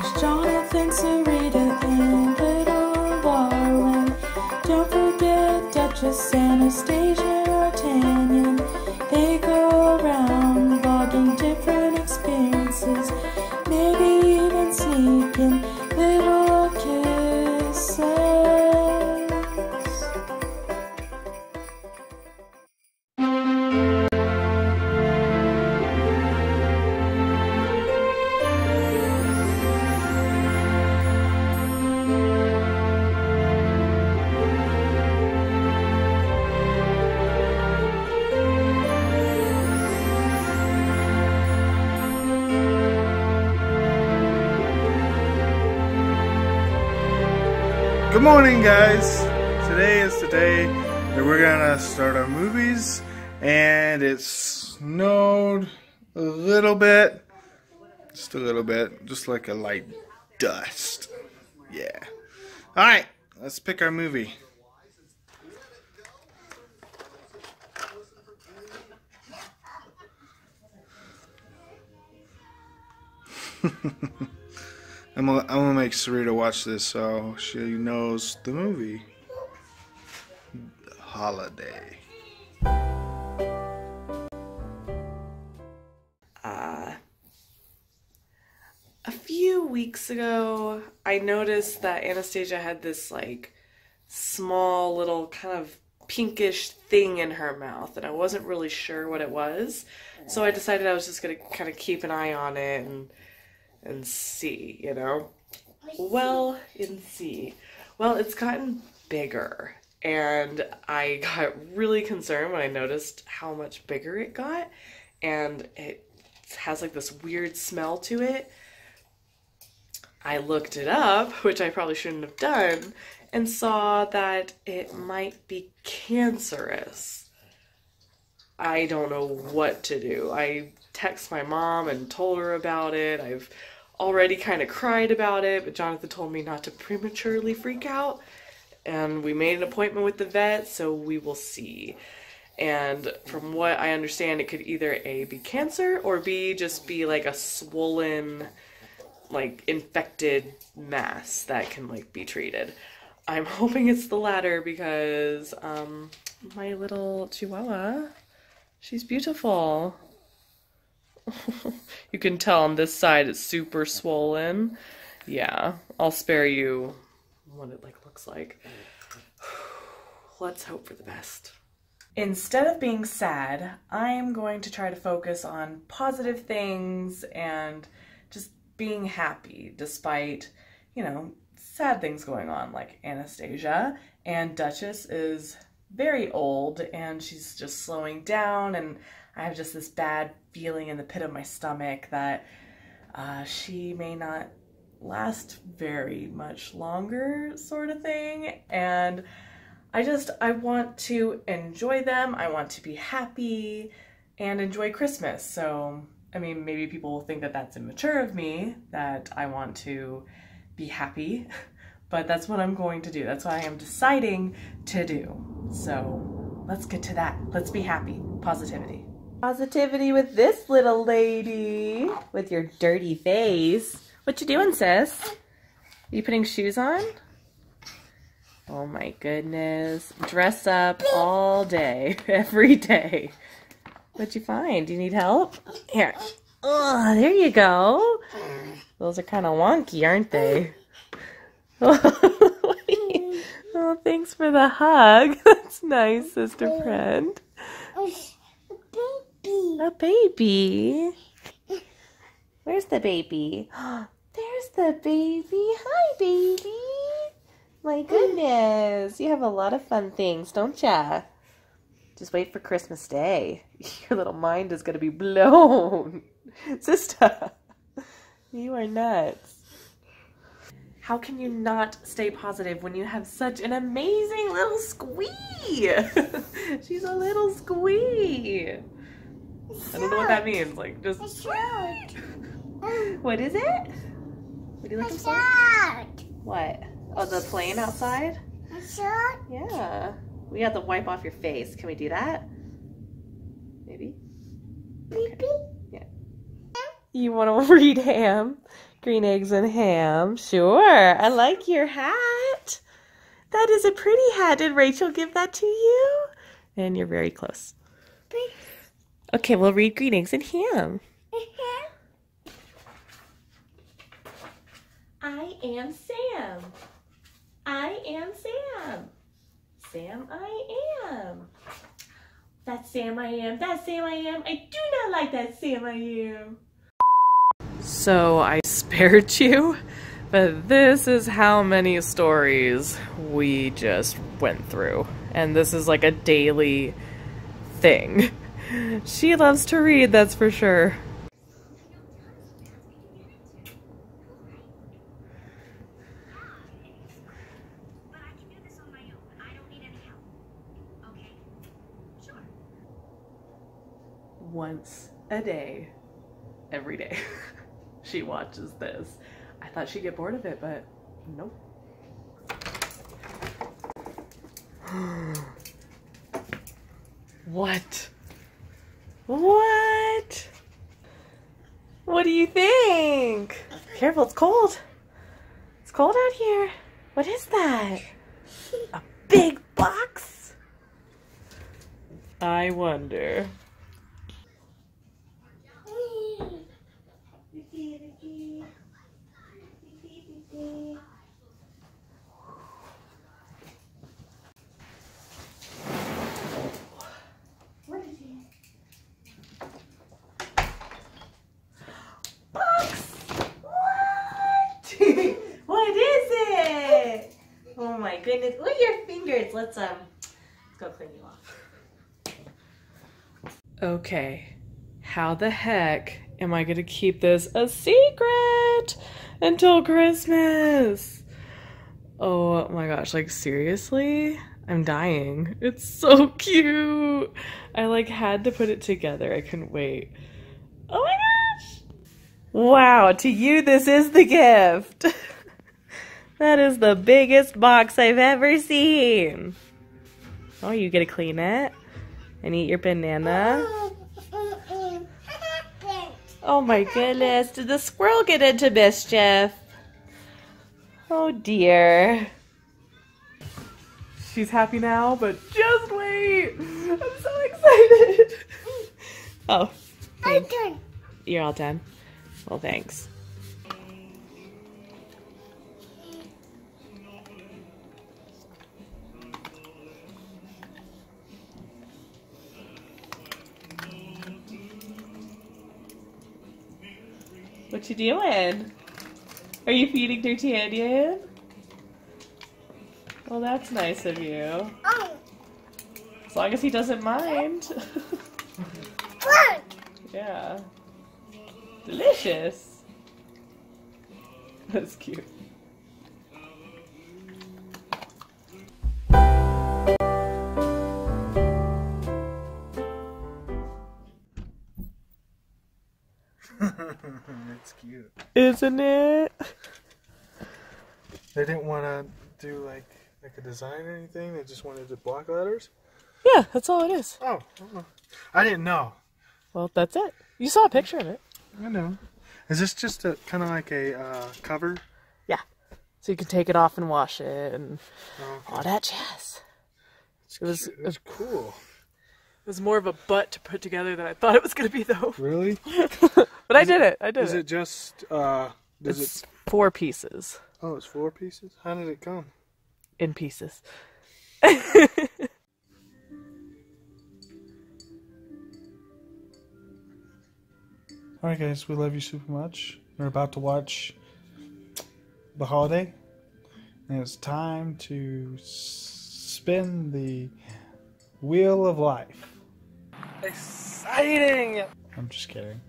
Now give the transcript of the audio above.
Jonathan, Sarita, Good morning, guys. Today is the day that we're gonna start our movies, and it snowed a little bit, just a little bit, just like a light dust. Yeah. All right, let's pick our movie. I'm gonna, I'm gonna make Sarita watch this so she knows the movie. Holiday. Uh, a few weeks ago, I noticed that Anastasia had this like small little kind of pinkish thing in her mouth, and I wasn't really sure what it was. So I decided I was just gonna kind of keep an eye on it and and see, you know. Well, and see. Well, it's gotten bigger, and I got really concerned when I noticed how much bigger it got, and it has like this weird smell to it. I looked it up, which I probably shouldn't have done, and saw that it might be cancerous. I don't know what to do. I text my mom and told her about it. I've already kind of cried about it, but Jonathan told me not to prematurely freak out. And we made an appointment with the vet, so we will see. And from what I understand, it could either A, be cancer, or B, just be like a swollen, like infected mass that can like be treated. I'm hoping it's the latter because um, my little chihuahua, she's beautiful. you can tell on this side it's super swollen. Yeah, I'll spare you what it like looks like. Let's hope for the best. Instead of being sad, I'm going to try to focus on positive things and just being happy despite, you know, sad things going on like Anastasia and Duchess is very old and she's just slowing down and I have just this bad feeling in the pit of my stomach that uh, she may not last very much longer sort of thing. And I just I want to enjoy them. I want to be happy and enjoy Christmas. So I mean maybe people will think that that's immature of me that I want to be happy but that's what I'm going to do. That's what I am deciding to do. So let's get to that. Let's be happy. Positivity Positivity with this little lady with your dirty face. What you doing, sis? Are you putting shoes on? Oh my goodness. Dress up all day, every day. What'd you find? Do you need help? Here. Oh, there you go. Those are kind of wonky, aren't they? oh, thanks for the hug. That's nice, sister friend. Oh, A baby. Where's the baby? There's the baby. Hi, baby. My goodness. You have a lot of fun things, don't ya? Just wait for Christmas Day. Your little mind is going to be blown. Sister, you are nuts. How can you not stay positive when you have such an amazing little squee? She's a little squee. I don't know what that means. Like, just. What is it? What are you looking for? What? Oh, the plane outside? Yeah. We have to wipe off your face. Can we do that? Maybe? Okay. Yeah. You want to read Ham? Green eggs and ham. Sure. I like your hat. That is a pretty hat. Did Rachel give that to you? And you're very close. Okay, we'll read green eggs and ham. I am Sam. I am Sam. Sam, I am. That's Sam, I am. That Sam, I am. I do not like that Sam, I am. So I spared you, but this is how many stories we just went through. And this is like a daily thing. She loves to read, that's for sure. But I can do this on my own. I don't need any help. Okay? Sure. once a day, every day. she watches this. I thought she'd get bored of it, but nope. what? What? What do you think? Careful, it's cold. It's cold out here. What is that? A big box? I wonder. Box! What? what is it? Oh my goodness. Look at your fingers. Let's um let's go clean you off. Okay. How the heck am I gonna keep this a secret until Christmas? Oh my gosh, like seriously? I'm dying. It's so cute. I like had to put it together. I couldn't wait. Oh my gosh. Wow, to you this is the gift. that is the biggest box I've ever seen. Oh, you get to clean it and eat your banana. Oh my goodness, did the squirrel get into mischief? Oh dear. She's happy now, but just wait. I'm so excited. Oh, I'm done. you're all done. Well, thanks. What you doing? Are you feeding D'Artagnan? Well, that's nice of you. As long as he doesn't mind. yeah. Delicious. That's cute. It's cute. Isn't it? They didn't want to do like like a design or anything. They just wanted the block letters. Yeah, that's all it is. Oh. I didn't know. Well, that's it. You saw a picture of it. I know. Is this just a kind of like a uh, cover? Yeah. So you can take it off and wash it and Oh, all that jazz. it's It was- cute. It's cool. It was more of a butt to put together than I thought it was going to be, though. Really? But I did it. I did Is it. it just? uh Does It's it? four pieces Oh, it's four pieces. How did it come? in pieces. All right, guys, we love you super much. We're about to watch the holiday, and it's time to spin the wheel of life. Exciting! I'm just kidding.